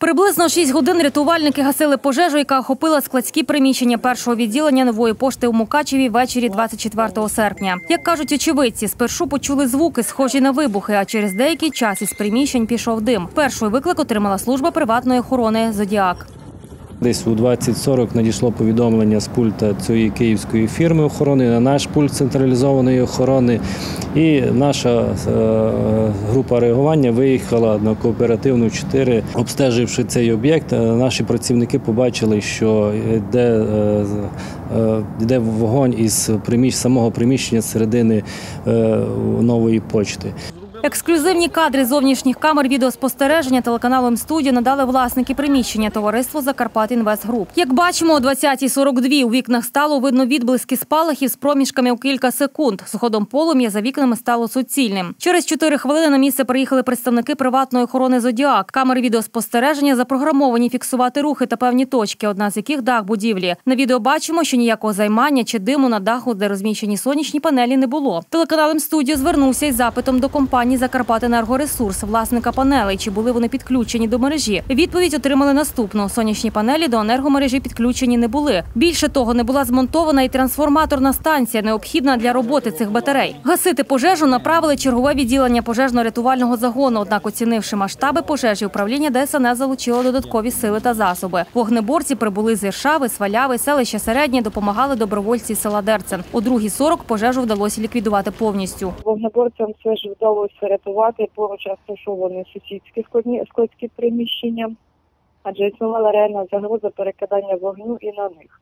Приблизно 6 годин рятувальники гасили пожежу, яка охопила складські приміщення першого відділення нової пошти у Мукачеві ввечері 24 серпня. Як кажуть очевидці, спершу почули звуки, схожі на вибухи, а через деякий час із приміщень пішов дим. Перший виклик отримала служба приватної охорони Зодіак. Десь у 20.40 надійшло повідомлення з пульта цієї київської фірми охорони на наш пульт централізованої охорони. І наша е, група реагування виїхала на кооперативну 4, обстеживши цей об'єкт. е, Наші працівники побачили, що йде, е, йде вогонь із самого приміщення середини нової почти. Ексклюзивні кадри зовнішніх камер відеоспостереження телеканалу «М-студіо» надали власники приміщення товариство Закарпат Інвестгруп. Як бачимо, о 20.42 у вікнах стало видно відблиски спалахів з проміжками у кілька секунд. З ходом полум'я за вікнами стало суцільним. Через 4 хвилини на місце приїхали представники приватної охорони Зодіак. Камери відеоспостереження запрограмовані фіксувати рухи та певні точки, одна з яких дах будівлі. На відео бачимо, що ніякого займання чи диму на даху, де розміщені сонячні панелі, не було. Телеканал «М-студіо» звернувся із запитом до компанії «Закарпатенергоресурс», власника панелей, чи були вони підключені до мережі. Відповідь отримали наступну: сонячні панелі до енергомережі підключені не були. Більше того, не була змонтована і трансформаторна станція, необхідна для роботи цих батарей. Гасити пожежу направили чергове відділення пожежно-рятувального загону. Однак, оцінивши масштаби пожежі, управління ДСНС залучило додаткові сили та засоби. Вогнеборці прибули з Іршави, Сваляви, селища Середнє, допомагали добровольці села Дерцен. О 2.40 пожежу вдалося ліквідувати повністю. Вогнеборцям все ж вдалося рятувати поруч розташовані сусідські складні складські приміщення, адже існувала реальна загроза перекидання вогню і на них.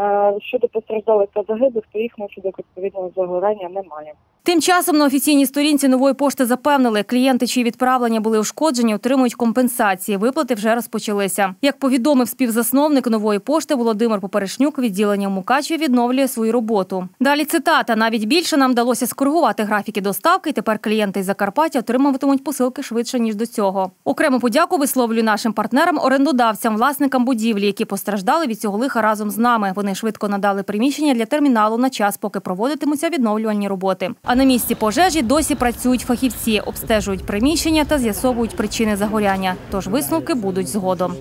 Е, Щодо постраждалих та загиблих, то їх наслідок відповідного загорання немає. Тим часом на офіційній сторінці нової пошти запевнили, клієнти, чиї відправлення були ушкоджені, отримують компенсації. Виплати вже розпочалися. Як повідомив співзасновник нової пошти Володимир Поперешнюк, відділення в Мукачеві відновлює свою роботу. Далі цитата: навіть більше нам вдалося скоригувати графіки доставки. і Тепер клієнти із Закарпаття отримуватимуть посилки швидше ніж до цього. Окрему подяку висловлюю нашим партнерам, орендодавцям, власникам будівлі, які постраждали від цього лиха разом з нами. Вони швидко надали приміщення для терміналу на час, поки проводитимуться відновлювальні роботи. На місці пожежі досі працюють фахівці, обстежують приміщення та з'ясовують причини загоряння. Тож висновки будуть згодом.